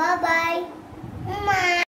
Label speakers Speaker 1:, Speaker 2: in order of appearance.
Speaker 1: Bye-bye.